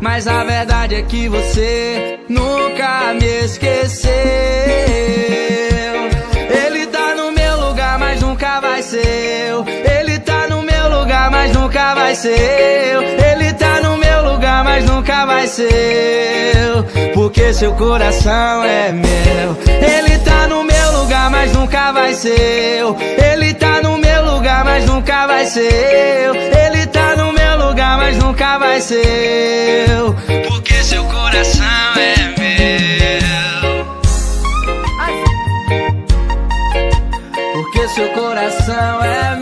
Mas a verdade é que você nunca me esqueceu. Ele tá no meu lugar, mas nunca vai ser eu. Ele tá no meu lugar, mas nunca vai ser eu. Ele tá no meu lugar, mas nunca vai ser eu. Porque seu coração é meu. Ele tá no meu lugar, mas nunca vai ser eu. Ele tá no meu lugar, mas nunca vai ser eu. Ele tá no meu lugar, mas nunca vai ser eu. Coração é meu. Porque seu coração é